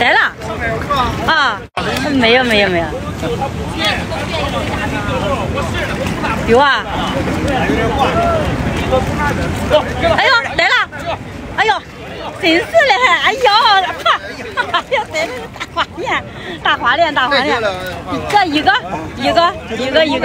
来了。啊，没有没有没有。有啊。哎呦，来了！哎呦，真是的，哎呦，哎呀，真是大花脸，大花脸，大花脸，一个一个一个一个一个。